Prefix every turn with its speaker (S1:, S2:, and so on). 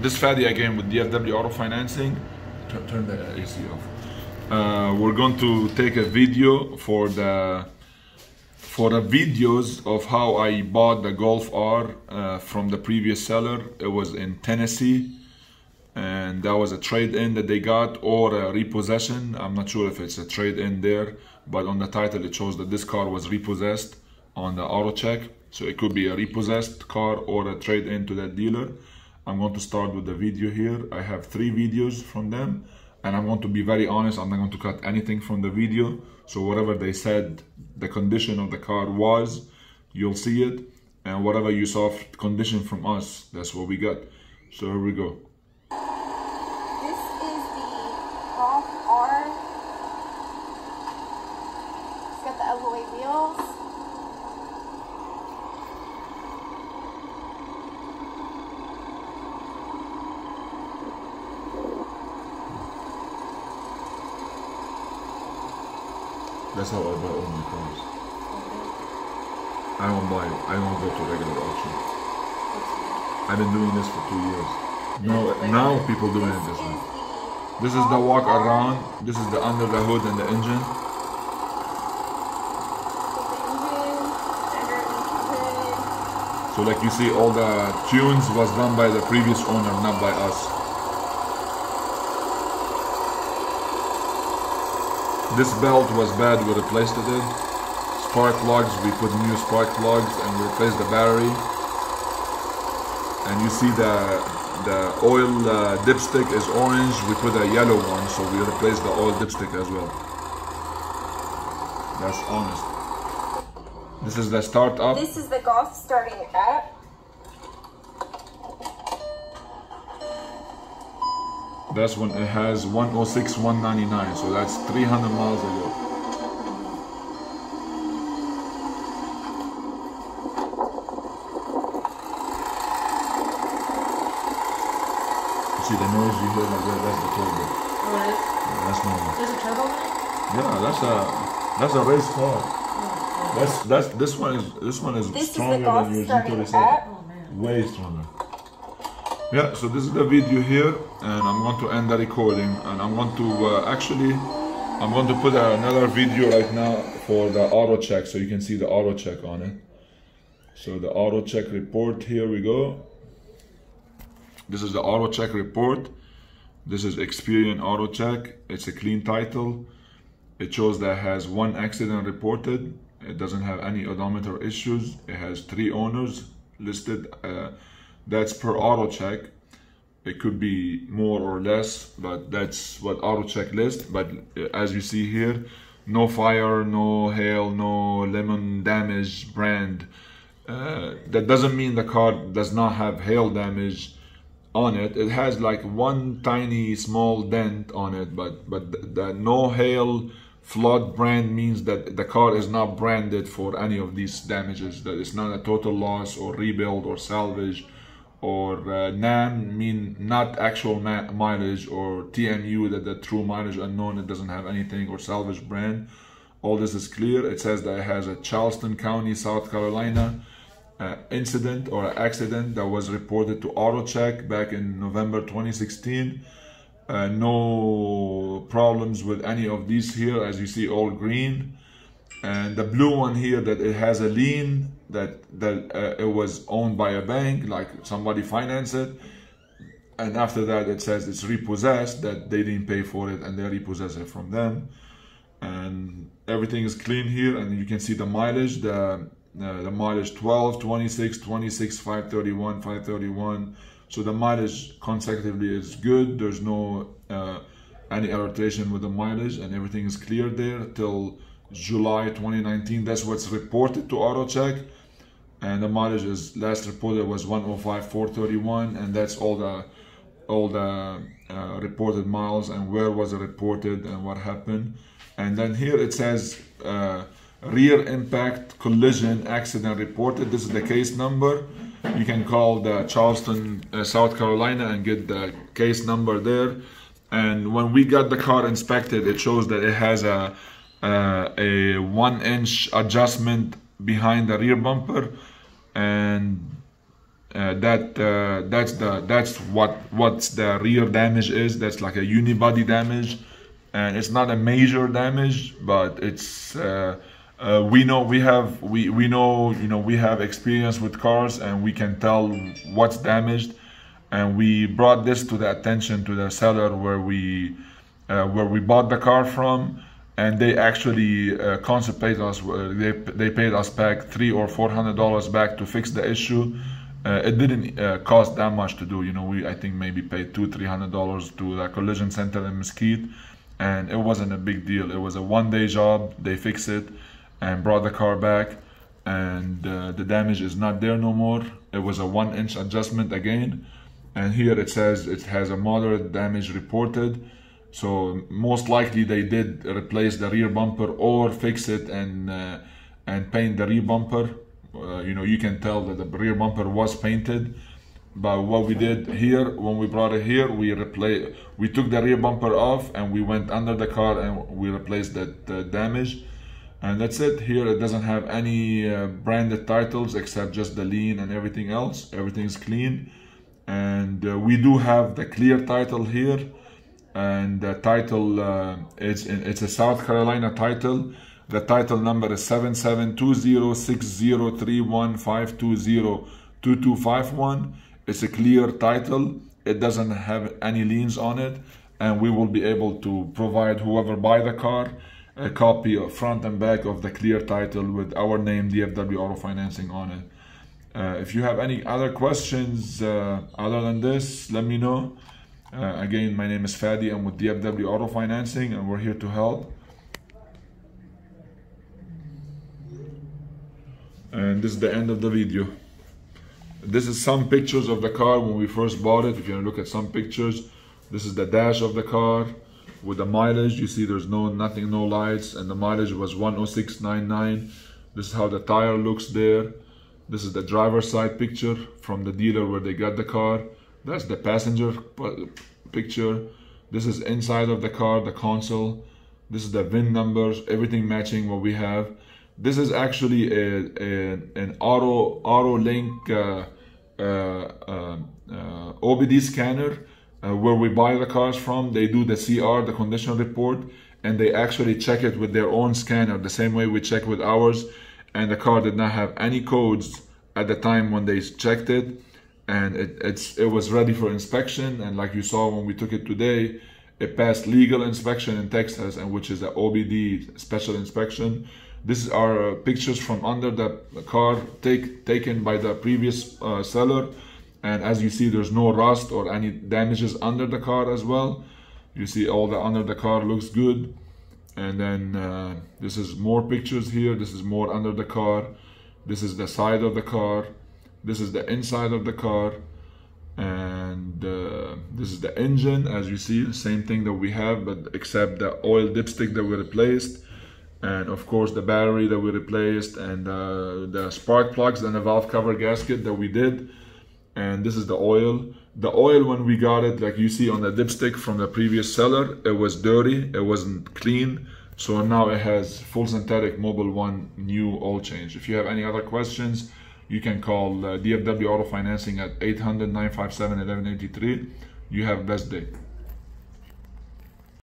S1: This Fadi again with DFW Auto Financing. Turn, turn the AC off. Uh, we're going to take a video for the for the videos of how I bought the Golf R uh, from the previous seller. It was in Tennessee, and that was a trade-in that they got or a repossession. I'm not sure if it's a trade-in there, but on the title it shows that this car was repossessed on the auto check. So it could be a repossessed car or a trade-in to that dealer. I'm going to start with the video here. I have three videos from them and I'm going to be very honest, I'm not going to cut anything from the video. So whatever they said the condition of the car was, you'll see it. And whatever you saw condition from us, that's what we got. So here we go.
S2: This is the Golf R. It's got the alloy wheels.
S1: That's how I buy all my cars. I don't buy, I don't go to regular auction. I've been doing this for two years. Now, now people doing it this way. This is the walk around. This is the under the hood and the engine. So like you see all the tunes was done by the previous owner, not by us. This belt was bad, we replaced it. Spark plugs, we put new spark plugs and we replaced the battery. And you see the the oil uh, dipstick is orange, we put a yellow one, so we replaced the oil dipstick as well. That's honest. This is the start up.
S2: This is the Golf starting up.
S1: That's when it has 106, 199, so that's 300 miles ago. See the noise you hear like that? That's the turbo.
S3: Oh, it is?
S1: Yeah, that's normal.
S3: There's a turbo in?
S1: Yeah, that's a that's a race car.
S3: Oh,
S1: That's that's this one is this one is
S2: This is the
S1: stronger
S2: Golf
S1: than your
S2: starting
S1: Z37.
S2: up.
S3: oh.
S1: Way stronger. Yeah, so this is the video here, and I'm going to end the recording, and I'm going to uh, actually, I'm going to put another video right now for the auto check, so you can see the auto check on it. So the auto check report, here we go. This is the auto check report. This is Experian Auto Check. It's a clean title. It shows that it has one accident reported. It doesn't have any odometer issues. It has three owners listed. Uh, that's per auto check. It could be more or less, but that's what auto check lists. But uh, as you see here, no fire, no hail, no lemon damage brand. Uh, that doesn't mean the car does not have hail damage on it. It has like one tiny small dent on it, but but the, the no hail flood brand means that the car is not branded for any of these damages. That it's not a total loss or rebuild or salvage or uh, NAM mean not actual ma- mileage or TMU that the true mileage unknown. It doesn't have anything or salvage brand. All this is clear. It says that it has a Charleston County, South Carolina uh, incident or accident that was reported to AutoCheck back in November 2016. Uh, no problems with any of these here, as you see, all green. And the blue one here that it has a lien that that uh, it was owned by a bank, like somebody financed it. And after that, it says it's repossessed that they didn't pay for it and they repossess it from them. And everything is clean here, and you can see the mileage. The uh, the mileage 12 26 26 531 531 so the mileage consecutively is good there's no uh, any irritation with the mileage and everything is clear there till july 2019 that's what's reported to autocheck and the mileage is last reported was 105 431 and that's all the all the uh, reported miles and where was it reported and what happened and then here it says uh, rear impact collision accident reported. This is the case number. You can call the Charleston, uh, South Carolina and get the case number there. And when we got the car inspected, it shows that it has a, uh, a one inch adjustment behind the rear bumper. And uh, that uh, that's the that's what what's the rear damage is that's like a unibody damage and it's not a major damage but it's uh, uh, we know we have we we know you know we have experience with cars and we can tell what's damaged and we brought this to the attention to the seller where we uh, where we bought the car from and they actually uh, us uh, they, they paid us back three or four hundred dollars back to fix the issue. Uh, it didn't uh, cost that much to do. You know we i think maybe paid two three hundred dollars to the collision center in mesquite. And it wasn't a big deal. It was a one day job. They fixed it and brought the car back. And uh, the damage is not there no more. It was a one inch adjustment again. And here it says it has a moderate damage reported so most likely they did replace the rear bumper or fix it and uh, and paint the rear bumper. Uh, you know you can tell that the rear bumper was painted but what we did here when we brought it here we replaced we took the rear bumper off and we went under the car and we replaced that uh, damage. And that's it. Here it doesn't have any uh, branded titles except just the lien and everything else. Everything's clean. And uh, we do have the clear title here and the title uh, it's it's a South Carolina title. The title number is 7720603152022251 it's a clear title. It doesn't have any liens on it and we will be able to provide whoever buy the car a copy of front and back of the clear title with our name DFW Auto Financing on it. Uh, if you have any other questions uh, other than this let me know uh, again my name is Fadi. I'm with DFW Auto Financing and we're here to help. And this is the end of the video. This is some pictures of the car when we first bought it. If you look at some pictures this is the dash of the car with the mileage. You see there's no nothing no lights and the mileage was 106.99 this is how the tire looks there. This is the driver's side picture from the dealer where they got the car that's the passenger picture this is inside of the car the console this is the VIN numbers everything matching what we have this is actually a, a an auto auto link uh, uh, uh, uh OBD scanner uh, where we buy the cars from. They do the CR, the condition report, and they actually check it with their own scanner, the same way we check with ours. And the car did not have any codes at the time when they checked it, and it, it's it was ready for inspection. And like you saw when we took it today, it passed legal inspection in Texas, and which is the OBD special inspection. This are uh, pictures from under the car take, taken by the previous uh, seller. And as you see, there's no rust or any damages under the car as well. You see all the under the car looks good. And then uh, this is more pictures here. This is more under the car. This is the side of the car. This is the inside of the car. And uh, this is the engine, as you see, same thing that we have, but except the oil dipstick that we replaced and of course the battery that we replaced and uh, the spark plugs and the valve cover gasket that we did. And this is the oil. The oil when we got it like you see on the dipstick from the previous seller it was dirty it wasn't clean. So now it has full synthetic Mobil One new oil change. If you have any other questions you can call uh, DFW Auto Financing at 800 957 1183 you have a blessed day